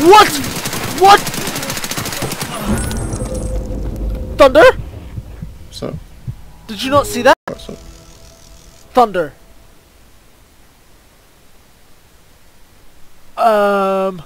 What? What? Thunder? So, Did you not see that? what's? Thunder. Um.